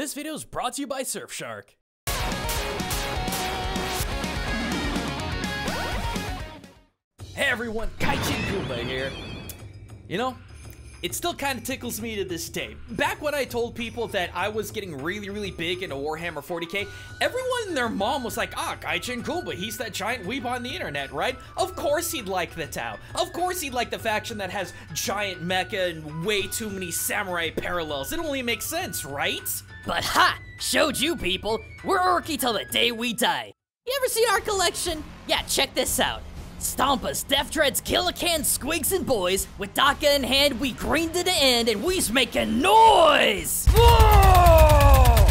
This video is brought to you by Surfshark. Hey everyone, Gaijin Goombah here. You know, it still kind of tickles me to this day. Back when I told people that I was getting really, really big into Warhammer 40k, everyone and their mom was like, ah, Gaijin Goombah, he's that giant weeb on the internet, right? Of course he'd like the Tau. Of course he'd like the faction that has giant mecha and way too many samurai parallels. It only makes sense, right? But ha! Showed you people! We're Orky till the day we die. You ever seen our collection? Yeah, check this out. Stompas, Death Dreads, Killa Kan, Squigs, and Boys. With Dakka in hand, we green to the end, and we's making noise! Whoa!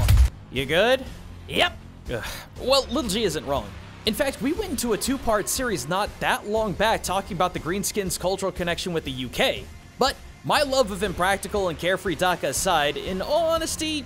You good? Yep. Ugh. Well, Little G isn't wrong. In fact, we went into a two-part series not that long back talking about the Greenskins' cultural connection with the UK. But my love of Impractical and Carefree Dakka aside, in all honesty,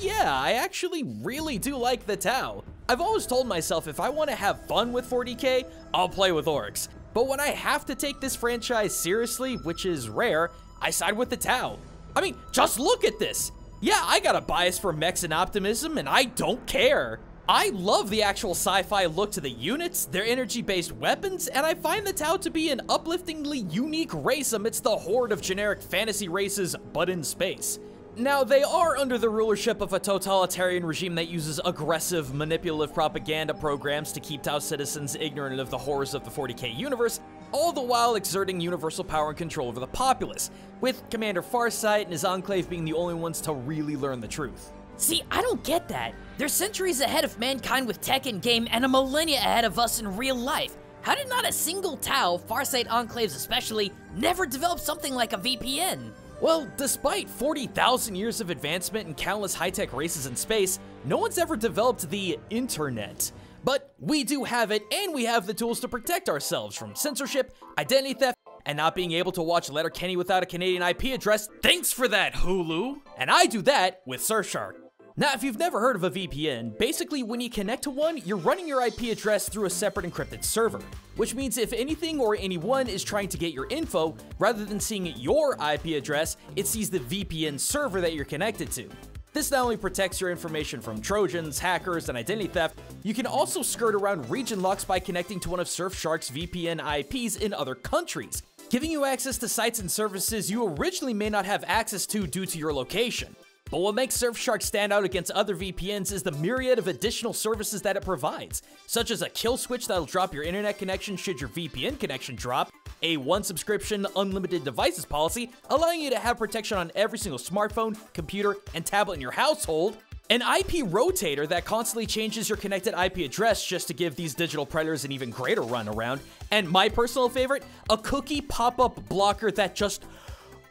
yeah, I actually really do like the Tau. I've always told myself if I want to have fun with 40k, I'll play with orks. But when I have to take this franchise seriously, which is rare, I side with the Tau. I mean, just look at this. Yeah, I got a bias for mechs and optimism, and I don't care. I love the actual sci-fi look to the units, their energy-based weapons, and I find the Tau to be an upliftingly unique race amidst the horde of generic fantasy races, but in space. Now, they are under the rulership of a totalitarian regime that uses aggressive, manipulative propaganda programs to keep Tau citizens ignorant of the horrors of the 40k universe, all the while exerting universal power and control over the populace, with Commander Farsight and his enclave being the only ones to really learn the truth. See, I don't get that. They're centuries ahead of mankind with tech and game and a millennia ahead of us in real life. How did not a single Tau, Farsight enclaves especially, never develop something like a VPN? Well, despite 40,000 years of advancement and countless high-tech races in space, no one's ever developed the internet. But we do have it, and we have the tools to protect ourselves from censorship, identity theft, and not being able to watch Letterkenny without a Canadian IP address. Thanks for that, Hulu! And I do that with Surfshark. Now, if you've never heard of a VPN, basically when you connect to one, you're running your IP address through a separate encrypted server, which means if anything or anyone is trying to get your info, rather than seeing your IP address, it sees the VPN server that you're connected to. This not only protects your information from Trojans, hackers, and identity theft, you can also skirt around region locks by connecting to one of Surfshark's VPN IPs in other countries, giving you access to sites and services you originally may not have access to due to your location. But what makes Surfshark stand out against other VPNs is the myriad of additional services that it provides, such as a kill switch that'll drop your internet connection should your VPN connection drop, a one subscription unlimited devices policy, allowing you to have protection on every single smartphone, computer, and tablet in your household, an IP rotator that constantly changes your connected IP address just to give these digital predators an even greater run around, and my personal favorite, a cookie pop-up blocker that just...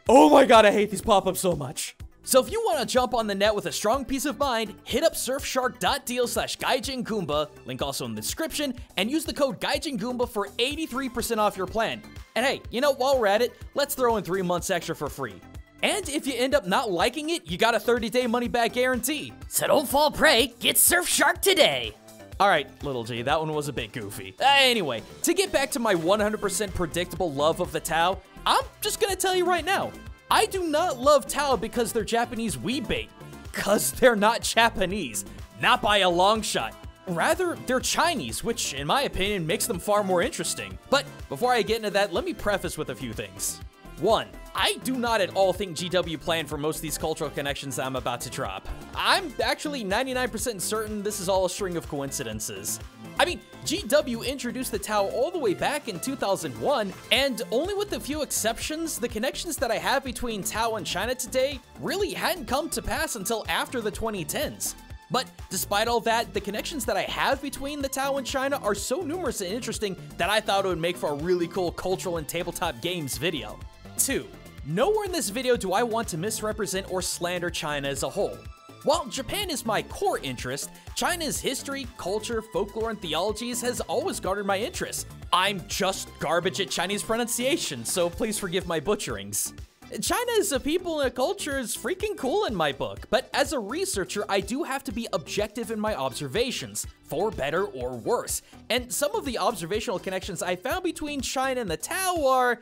Oh my god, I hate these pop-ups so much. So if you want to jump on the net with a strong peace of mind, hit up surfshark.deal slash gaijingoombah, link also in the description, and use the code gaijingoombah for 83% off your plan. And hey, you know, while we're at it, let's throw in 3 months extra for free. And if you end up not liking it, you got a 30-day money-back guarantee. So don't fall prey, get Surfshark today! Alright, little G, that one was a bit goofy. Uh, anyway, to get back to my 100% predictable love of the Tau, I'm just gonna tell you right now, I do not love Tau because they're Japanese weebait. Cause they're not Japanese. Not by a long shot. Rather, they're Chinese, which, in my opinion, makes them far more interesting. But before I get into that, let me preface with a few things. One, I do not at all think GW planned for most of these cultural connections I'm about to drop. I'm actually 99% certain this is all a string of coincidences. I mean, GW introduced the Tau all the way back in 2001, and only with a few exceptions, the connections that I have between Tau and China today really hadn't come to pass until after the 2010s. But despite all that, the connections that I have between the Tau and China are so numerous and interesting that I thought it would make for a really cool cultural and tabletop games video. 2. Nowhere in this video do I want to misrepresent or slander China as a whole. While Japan is my core interest, China's history, culture, folklore, and theologies has always garnered my interest. I'm just garbage at Chinese pronunciation, so please forgive my butcherings. China as a people and a culture is freaking cool in my book, but as a researcher, I do have to be objective in my observations, for better or worse. And some of the observational connections I found between China and the Tau are,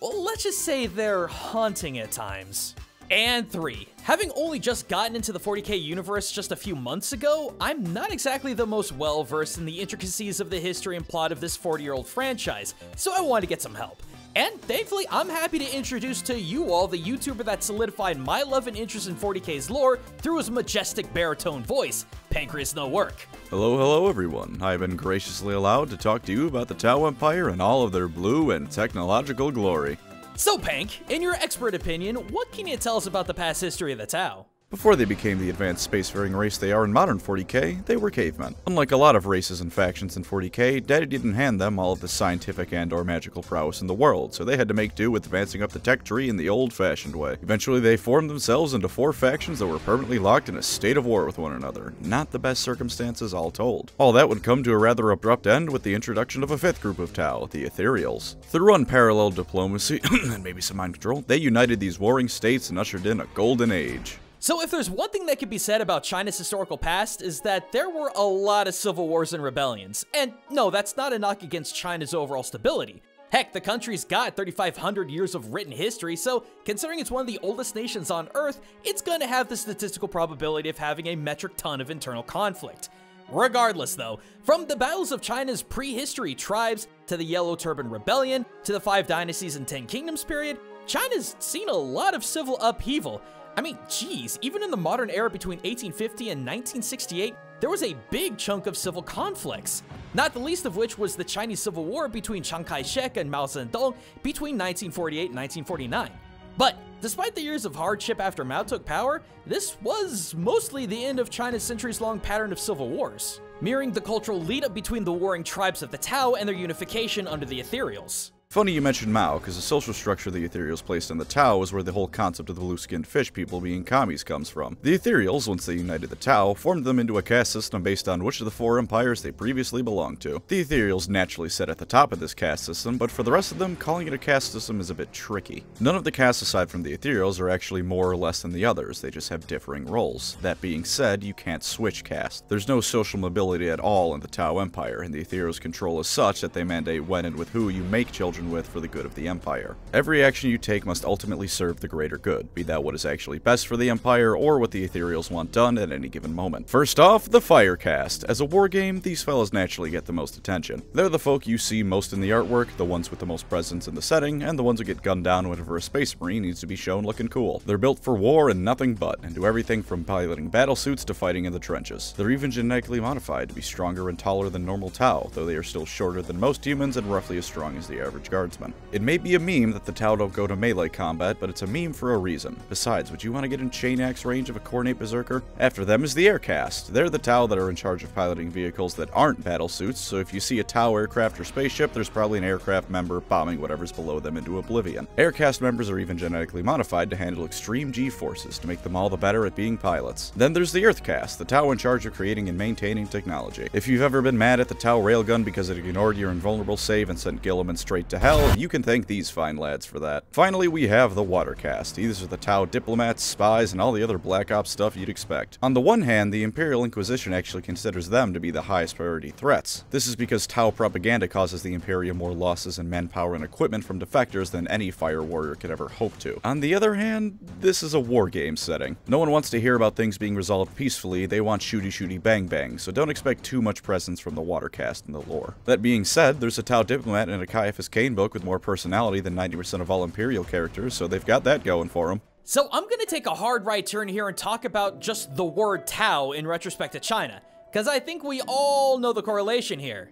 well, let's just say they're haunting at times. And 3. Having only just gotten into the 40k universe just a few months ago, I'm not exactly the most well versed in the intricacies of the history and plot of this 40 year old franchise, so I wanted to get some help. And thankfully, I'm happy to introduce to you all the YouTuber that solidified my love and interest in 40k's lore through his majestic baritone voice, Pancreas No Work. Hello, hello everyone. I've been graciously allowed to talk to you about the Tau Empire and all of their blue and technological glory. So, Pank, in your expert opinion, what can you tell us about the past history of the Tau? Before they became the advanced spacefaring race they are in modern 40k, they were cavemen. Unlike a lot of races and factions in 40k, Daddy didn't hand them all of the scientific and or magical prowess in the world, so they had to make do with advancing up the tech tree in the old-fashioned way. Eventually they formed themselves into four factions that were permanently locked in a state of war with one another. Not the best circumstances all told. All that would come to a rather abrupt end with the introduction of a fifth group of Tau, the Ethereals. Through unparalleled diplomacy, and maybe some mind control, they united these warring states and ushered in a golden age. So if there's one thing that can be said about China's historical past is that there were a lot of civil wars and rebellions. And no, that's not a knock against China's overall stability. Heck, the country's got 3,500 years of written history, so considering it's one of the oldest nations on Earth, it's gonna have the statistical probability of having a metric ton of internal conflict. Regardless, though, from the battles of China's prehistory tribes to the Yellow Turban Rebellion to the Five Dynasties and Ten Kingdoms period, China's seen a lot of civil upheaval, I mean, geez, even in the modern era between 1850 and 1968, there was a big chunk of civil conflicts, not the least of which was the Chinese Civil War between Chiang Kai-shek and Mao Zedong between 1948 and 1949. But despite the years of hardship after Mao took power, this was mostly the end of China's centuries-long pattern of civil wars, mirroring the cultural lead-up between the warring tribes of the Tau and their unification under the Ethereals. Funny you mentioned Mao, because the social structure the Ethereals placed in the Tau is where the whole concept of the blue-skinned fish people being commies comes from. The Ethereals, once they united the Tau, formed them into a caste system based on which of the four empires they previously belonged to. The Ethereals naturally sit at the top of this caste system, but for the rest of them, calling it a caste system is a bit tricky. None of the castes aside from the Ethereals are actually more or less than the others, they just have differing roles. That being said, you can't switch caste. There's no social mobility at all in the Tau Empire, and the Ethereals' control is such that they mandate when and with who you make children with for the good of the Empire. Every action you take must ultimately serve the greater good, be that what is actually best for the Empire or what the Ethereals want done at any given moment. First off, the Fire Caste. As a war game, these fellas naturally get the most attention. They're the folk you see most in the artwork, the ones with the most presence in the setting, and the ones who get gunned down whenever a Space Marine needs to be shown looking cool. They're built for war and nothing but, and do everything from piloting battlesuits to fighting in the trenches. They're even genetically modified to be stronger and taller than normal Tau, though they are still shorter than most humans and roughly as strong as the average guardsman. It may be a meme that the Tau don't go to melee combat, but it's a meme for a reason. Besides, would you want to get in chain axe range of a Khornate Berserker? After them is the Air Caste. They're the Tau that are in charge of piloting vehicles that aren't battle suits, so if you see a Tau aircraft or spaceship, there's probably an aircraft member bombing whatever's below them into oblivion. Air Caste members are even genetically modified to handle extreme G-forces to make them all the better at being pilots. Then there's the Earth Caste, the Tau in charge of creating and maintaining technology. If you've ever been mad at the Tau railgun because it ignored your invulnerable save and sent Guilliman straight to hell, you can thank these fine lads for that. Finally, we have the Water Caste. These are the Tau diplomats, spies, and all the other Black Ops stuff you'd expect. On the one hand, the Imperial Inquisition actually considers them to be the highest priority threats. This is because Tau propaganda causes the Imperium more losses in manpower and equipment from defectors than any Fire Warrior could ever hope to. On the other hand, this is a war game setting. No one wants to hear about things being resolved peacefully, they want shooty shooty bang bang, so don't expect too much presence from the Water Caste in the lore. That being said, there's a Tau diplomat in a Caiaphas Cain book with more personality than 90% of all Imperial characters, so they've got that going for them. So I'm gonna take a hard right turn here and talk about just the word Tao in retrospect to China, because I think we all know the correlation here.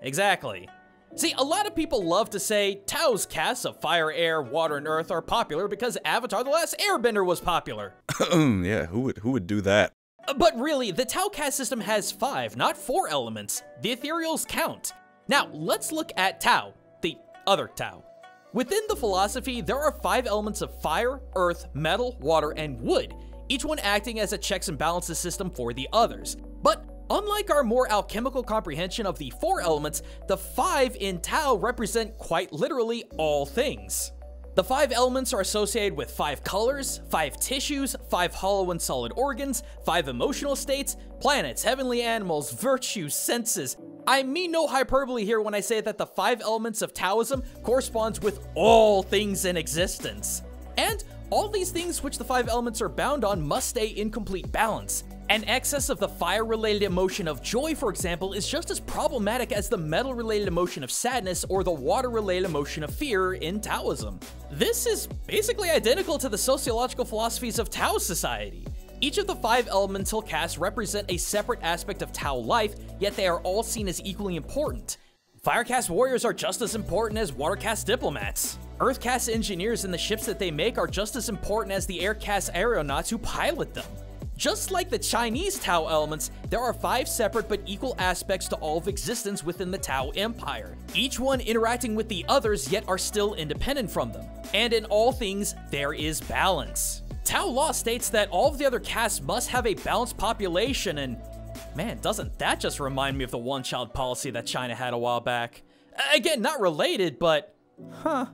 Exactly. See, a lot of people love to say Tau's castes of fire, air, water, and earth are popular because Avatar The Last Airbender was popular. yeah, who would, who would do that? But really, the Tau caste system has five, not four elements. The ethereals count. Now, let's look at the other Tao. Within the philosophy, there are five elements of fire, earth, metal, water, and wood, each one acting as a checks and balances system for the others. But unlike our more alchemical comprehension of the four elements, the five in Tao represent quite literally all things. The five elements are associated with five colors, five tissues, five hollow and solid organs, five emotional states, planets, heavenly animals, virtues, senses. I mean no hyperbole here when I say that the five elements of Taoism corresponds with all things in existence. And All these things which the five elements are bound on must stay in complete balance. An excess of the fire-related emotion of joy, for example, is just as problematic as the metal-related emotion of sadness or the water-related emotion of fear in Taoism. This is basically identical to the sociological philosophies of Tau society. Each of the five elemental castes represent a separate aspect of Tau life, yet they are all seen as equally important. Fire caste warriors are just as important as water caste diplomats. Earth caste engineers and the ships that they make are just as important as the air caste aeronauts who pilot them. Just like the Chinese Tao elements, there are five separate but equal aspects to all of existence within the Tau Empire, each one interacting with the others yet are still independent from them. And in all things, there is balance. Tau law states that all of the other castes must have a balanced population and man, doesn't that just remind me of the one-child policy that China had a while back? Again, not related, but huh.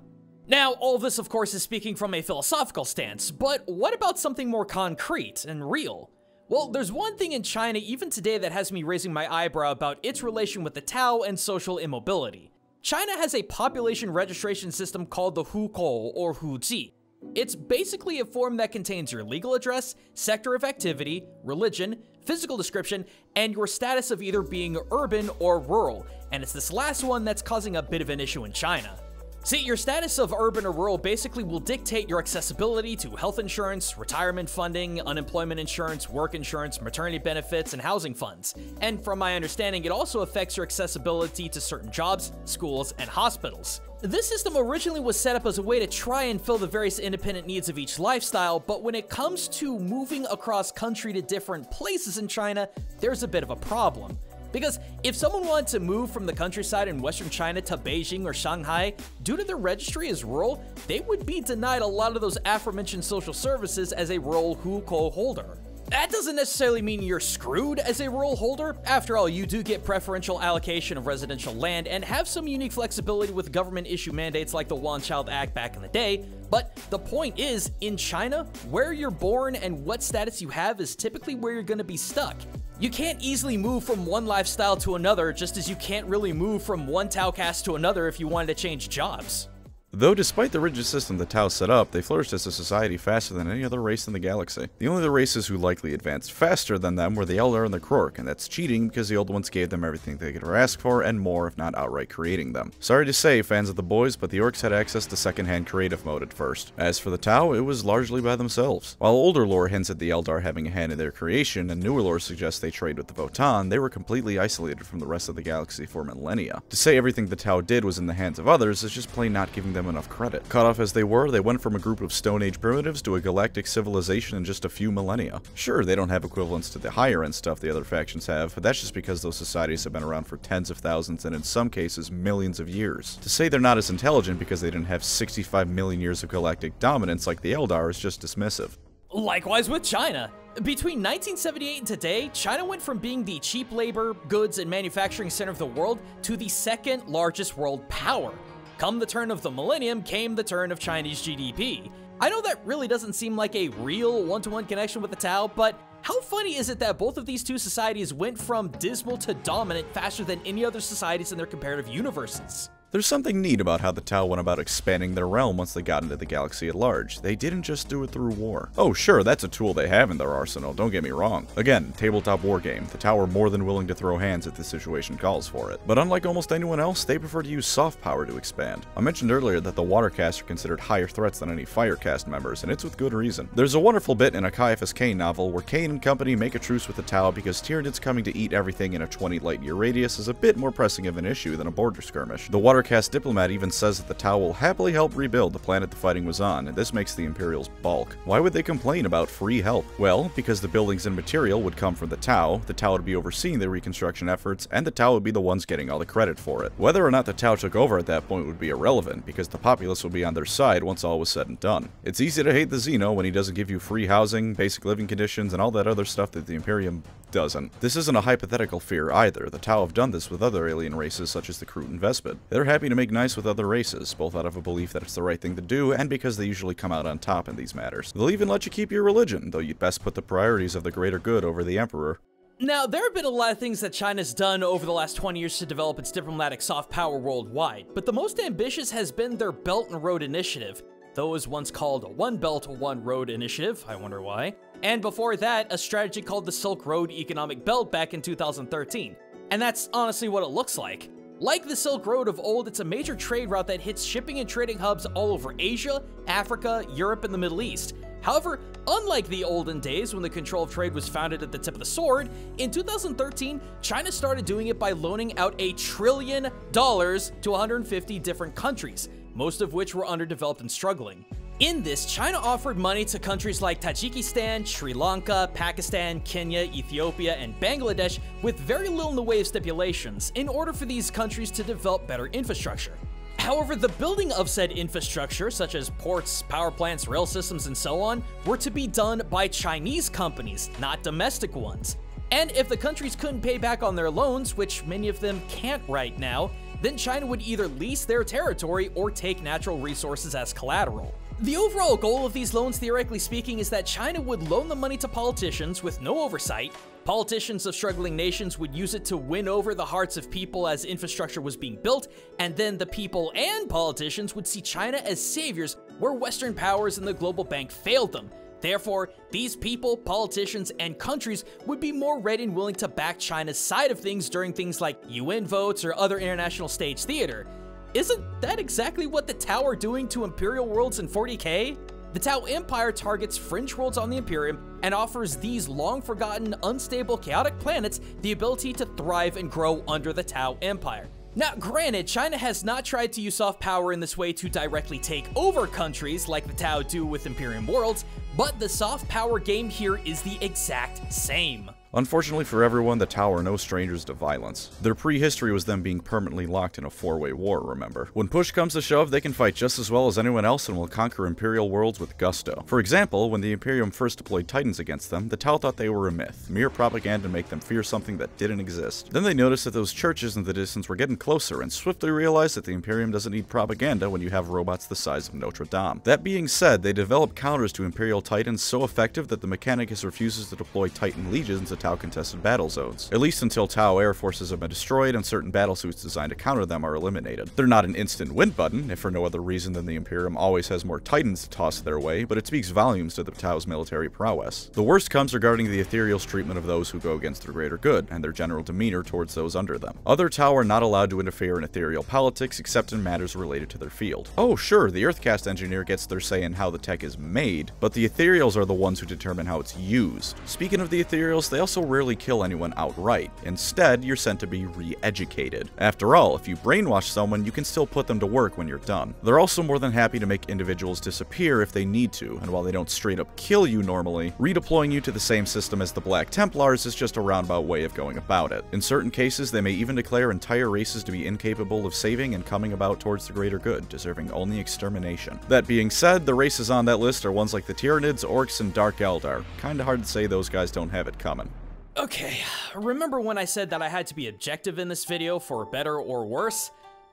Now, all this, of course, is speaking from a philosophical stance, but what about something more concrete and real? Well, there's one thing in China even today that has me raising my eyebrow about its relation with the Tau and social immobility. China has a population registration system called the Hukou or Huji. It's basically a form that contains your legal address, sector of activity, religion, physical description, and your status of either being urban or rural, and it's this last one that's causing a bit of an issue in China. See, your status of urban or rural basically will dictate your accessibility to health insurance, retirement funding, unemployment insurance, work insurance, maternity benefits, and housing funds. And from my understanding, it also affects your accessibility to certain jobs, schools, and hospitals. This system originally was set up as a way to try and fill the various independent needs of each lifestyle, but when it comes to moving across country to different places in China, there's a bit of a problem. Because if someone wanted to move from the countryside in western China to Beijing or Shanghai, due to their registry as rural, they would be denied a lot of those aforementioned social services as a rural hukou holder. That doesn't necessarily mean you're screwed as a rural holder. After all, you do get preferential allocation of residential land and have some unique flexibility with government issue mandates like the One Child Act back in the day. But the point is, in China, where you're born and what status you have is typically where you're gonna be stuck. You can't easily move from one lifestyle to another, just as you can't really move from one Tau caste to another if you wanted to change jobs. Though despite the rigid system the Tau set up, they flourished as a society faster than any other race in the galaxy. The only other races who likely advanced faster than them were the Eldar and the Krork, and that's cheating because the old ones gave them everything they could ask for and more if not outright creating them. Sorry to say, fans of the boys, but the Orks had access to second-hand creative mode at first. As for the Tau, it was largely by themselves. While older lore hints at the Eldar having a hand in their creation, and newer lore suggests they trade with the Votann, they were completely isolated from the rest of the galaxy for millennia. To say everything the Tau did was in the hands of others is just plain not giving them enough credit. Cut off as they were, they went from a group of Stone Age primitives to a galactic civilization in just a few millennia. Sure, they don't have equivalents to the higher end stuff the other factions have, but that's just because those societies have been around for tens of thousands and in some cases millions of years. To say they're not as intelligent because they didn't have 65 million years of galactic dominance like the Eldar is just dismissive. Likewise with China. Between 1978 and today, China went from being the cheap labor, goods, and manufacturing center of the world to the second largest world power. Come the turn of the millennium came the turn of Chinese GDP. I know that really doesn't seem like a real one-to-one -one connection with the Tau, but how funny is it that both of these two societies went from dismal to dominant faster than any other societies in their comparative universes? There's something neat about how the Tau went about expanding their realm once they got into the galaxy at large. They didn't just do it through war. Oh sure, that's a tool they have in their arsenal, don't get me wrong. Again, tabletop war game. The Tau are more than willing to throw hands if the situation calls for it. But unlike almost anyone else, they prefer to use soft power to expand. I mentioned earlier that the water castes are considered higher threats than any fire caste members, and it's with good reason. There's a wonderful bit in a Caiaphas Cain novel where Cain and company make a truce with the Tau because Tyranids coming to eat everything in a 20 light year radius is a bit more pressing of an issue than a border skirmish. The water cast diplomat even says that the Tau will happily help rebuild the planet the fighting was on, and this makes the Imperials balk. Why would they complain about free help? Well, because the buildings and material would come from the Tau, the Tau would be overseeing the reconstruction efforts, and the Tau would be the ones getting all the credit for it. Whether or not the Tau took over at that point would be irrelevant, because the populace would be on their side once all was said and done. It's easy to hate the Xeno when he doesn't give you free housing, basic living conditions, and all that other stuff that the Imperium doesn't. This isn't a hypothetical fear either. The Tau have done this with other alien races such as the Kroot and Vespid. They're happy to make nice with other races, both out of a belief that it's the right thing to do and because they usually come out on top in these matters. They'll even let you keep your religion, though you'd best put the priorities of the greater good over the Emperor. Now, there have been a lot of things that China's done over the last 20 years to develop its diplomatic soft power worldwide, but the most ambitious has been their Belt and Road Initiative. though it was once called One Belt, One Road Initiative, I wonder why, and before that, a strategy called the Silk Road Economic Belt back in 2013. And that's honestly what it looks like. Like the Silk Road of old, it's a major trade route that hits shipping and trading hubs all over Asia, Africa, Europe, and the Middle East. However, unlike the olden days when the control of trade was founded at the tip of the sword, in 2013, China started doing it by loaning out a trillion dollars to 150 different countries, most of which were underdeveloped and struggling. In this, China offered money to countries like Tajikistan, Sri Lanka, Pakistan, Kenya, Ethiopia, and Bangladesh with very little in the way of stipulations in order for these countries to develop better infrastructure. However, the building of said infrastructure, such as ports, power plants, rail systems, and so on, were to be done by Chinese companies, not domestic ones. And if the countries couldn't pay back on their loans, which many of them can't right now, then China would either lease their territory or take natural resources as collateral. The overall goal of these loans, theoretically speaking, is that China would loan the money to politicians with no oversight. Politicians of struggling nations would use it to win over the hearts of people as infrastructure was being built, and then the people and politicians would see China as saviors where Western powers and the global bank failed them. Therefore, these people, politicians, and countries would be more ready and willing to back China's side of things during things like UN votes or other international stage theater. Isn't that exactly what the Tau are doing to Imperial worlds in 40k? The Tau Empire targets fringe worlds on the Imperium and offers these long-forgotten, unstable, chaotic planets the ability to thrive and grow under the Tau Empire. Now, granted, China has not tried to use soft power in this way to directly take over countries like the Tau do with Imperium worlds, but the soft power game here is the exact same. Unfortunately for everyone, the Tau are no strangers to violence. Their prehistory was them being permanently locked in a four-way war, remember? When push comes to shove, they can fight just as well as anyone else and will conquer Imperial worlds with gusto. For example, when the Imperium first deployed Titans against them, the Tau thought they were a myth, mere propaganda to make them fear something that didn't exist. Then they noticed that those churches in the distance were getting closer and swiftly realized that the Imperium doesn't need propaganda when you have robots the size of Notre Dame. That being said, they developed counters to Imperial Titans so effective that the Mechanicus refuses to deploy Titan legions to Tau contested battle zones, at least until Tau air forces have been destroyed and certain battlesuits designed to counter them are eliminated. They're not an instant win button, if for no other reason than the Imperium always has more Titans to toss their way, but it speaks volumes to the Tau's military prowess. The worst comes regarding the Ethereal's treatment of those who go against their greater good, and their general demeanor towards those under them. Other Tau are not allowed to interfere in Ethereal politics except in matters related to their field. Oh sure, the Earth Caste engineer gets their say in how the tech is made, but the Ethereals are the ones who determine how it's used. Speaking of the Ethereals, they also rarely kill anyone outright. Instead, you're sent to be re-educated. After all, if you brainwash someone, you can still put them to work when you're done. They're also more than happy to make individuals disappear if they need to, and while they don't straight up kill you normally, redeploying you to the same system as the Black Templars is just a roundabout way of going about it. In certain cases, they may even declare entire races to be incapable of saving and coming about towards the greater good, deserving only extermination. That being said, the races on that list are ones like the Tyranids, Orks, and Dark Eldar. Kinda hard to say those guys don't have it coming. Okay, remember when I said that I had to be objective in this video for better or worse?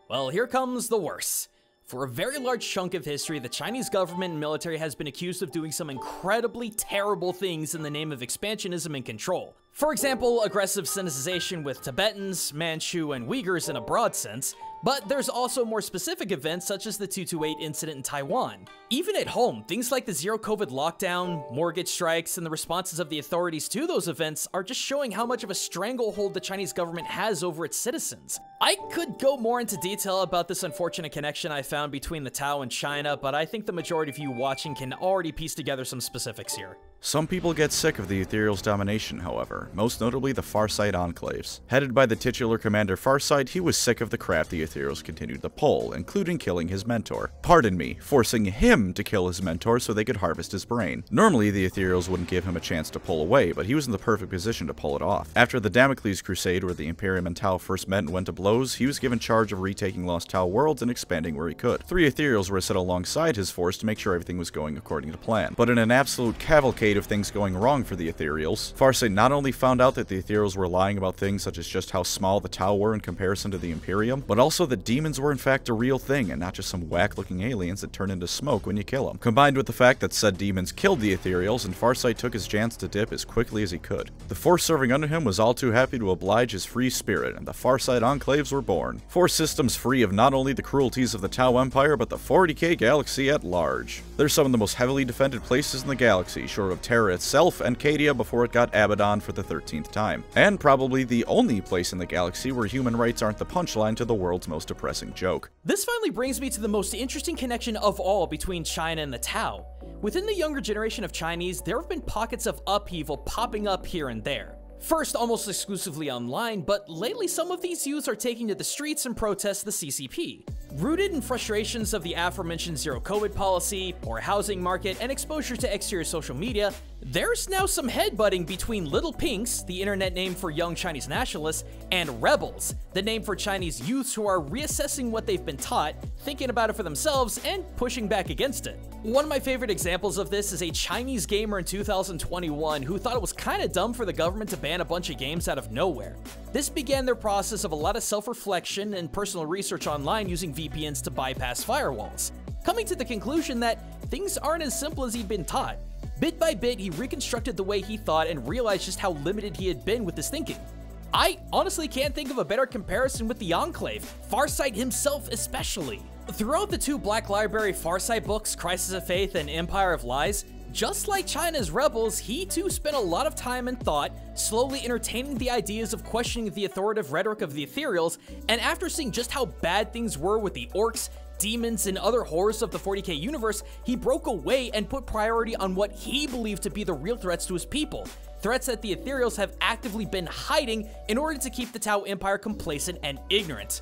Well, here comes the worse. For a very large chunk of history, the Chinese government and military has been accused of doing some incredibly terrible things in the name of expansionism and control. For example, aggressive Sinicization with Tibetans, Manchu, and Uyghurs in a broad sense, but there's also more specific events such as the 228 incident in Taiwan. Even at home, things like the zero COVID lockdown, mortgage strikes, and the responses of the authorities to those events are just showing how much of a stranglehold the Chinese government has over its citizens. I could go more into detail about this unfortunate connection I found between the Tau and China, but I think the majority of you watching can already piece together some specifics here. Some people get sick of the Ethereal's domination, however, most notably the Farsight Enclaves. Headed by the titular commander Farsight, he was sick of the crap the Ethereals continued to pull, including killing his mentor. Pardon me, forcing him to kill his mentor so they could harvest his brain. Normally, the Ethereals wouldn't give him a chance to pull away, but he was in the perfect position to pull it off. After the Damocles Crusade, where the Imperium and Tau first met and went to blows, he was given charge of retaking lost Tau worlds and expanding where he could. Three Ethereals were set alongside his force to make sure everything was going according to plan. But in an absolute cavalcade of things going wrong for the Ethereals, Farsight not only found out that the Ethereals were lying about things such as just how small the Tau were in comparison to the Imperium, but also that demons were in fact a real thing and not just some whack-looking aliens that turn into smoke when you kill them. Combined with the fact that said demons killed the Ethereals, and Farsight took his chance to dip as quickly as he could. The Force serving under him was all too happy to oblige his free spirit, and the Farsight Enclaves were born. Four systems free of not only the cruelties of the Tau Empire, but the 40k galaxy at large. They're some of the most heavily defended places in the galaxy, short of Terra itself and Cadia before it got Abaddon for the 13th time. And probably the only place in the galaxy where human rights aren't the punchline to the world's most depressing joke. This finally brings me to the most interesting connection of all between China and the Tau. Within the younger generation of Chinese, there have been pockets of upheaval popping up here and there. First, almost exclusively online, but lately some of these youths are taking to the streets and protest the CCP. Rooted in frustrations of the aforementioned zero COVID policy, poor housing market, and exposure to exterior social media, there's now some headbutting between Little Pinks, the internet name for young Chinese nationalists, and Rebels, the name for Chinese youths who are reassessing what they've been taught, thinking about it for themselves, and pushing back against it. One of my favorite examples of this is a Chinese gamer in 2021 who thought it was kinda dumb for the government to ban a bunch of games out of nowhere. This began their process of a lot of self-reflection and personal research online using VPNs to bypass firewalls, coming to the conclusion that things aren't as simple as he'd been taught. Bit by bit, he reconstructed the way he thought and realized just how limited he had been with his thinking. I honestly can't think of a better comparison with the Enclave, Farsight himself especially. Throughout the two Black Library Farsight books, Crisis of Faith and Empire of Lies, just like China's rebels, he too spent a lot of time and thought slowly entertaining the ideas of questioning the authoritative rhetoric of the Ethereals, and after seeing just how bad things were with the orks, demons, and other horrors of the 40k universe, he broke away and put priority on what he believed to be the real threats to his people. Threats that the Ethereals have actively been hiding in order to keep the Tau Empire complacent and ignorant.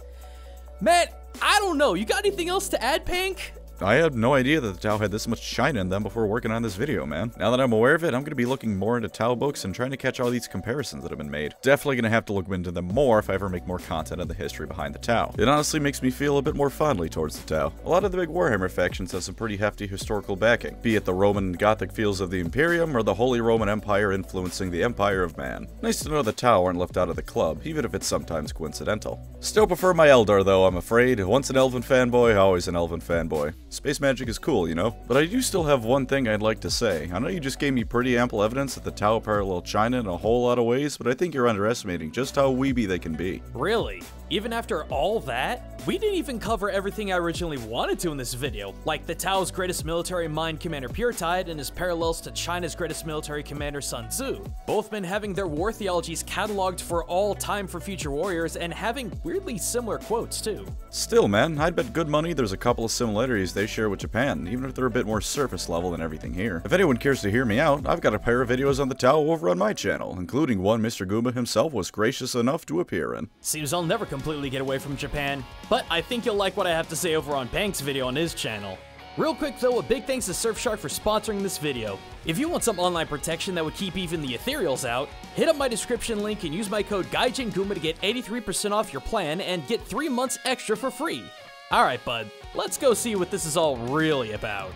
Man, I don't know, you got anything else to add, Pank? I had no idea that the Tau had this much China in them before working on this video, man. Now that I'm aware of it, I'm to be looking more into Tau books and trying to catch all these comparisons that have been made. Definitely to have to look into them more if I ever make more content on the history behind the Tau. It honestly makes me feel a bit more fondly towards the Tau. A lot of the big Warhammer factions have some pretty hefty historical backing, be it the Roman and Gothic feels of the Imperium or the Holy Roman Empire influencing the Empire of Man. Nice to know the Tau aren't left out of the club, even if it's sometimes coincidental. Still prefer my Eldar though, I'm afraid. Once an Elven fanboy, always an Elven fanboy. Space magic is cool, you know? But I do still have one thing I'd like to say. I know you just gave me pretty ample evidence that the Tau parallel China in a whole lot of ways, but I think you're underestimating just how weeby they can be. Really? Even after all that? We didn't even cover everything I originally wanted to in this video, like the Tau's greatest military mind Commander Puretide and his parallels to China's greatest military commander Sun Tzu. Both men having their war theologies cataloged for all time for future warriors and having weirdly similar quotes too. Still, man, I'd bet good money there's a couple of similarities they share with Japan, even if they're a bit more surface level than everything here. If anyone cares to hear me out, I've got a pair of videos on the Tau over on my channel, including one Mr. Goombah himself was gracious enough to appear in. Seems I'll never completely get away from Japan, but I think you'll like what I have to say over on Pank's video on his channel. Real quick though, a big thanks to Surfshark for sponsoring this video. If you want some online protection that would keep even the Ethereals out, hit up my description link and use my code GAIJINGOOMBAH to get 83% off your plan and get 3 months extra for free. Alright bud, let's go see what this is all really about.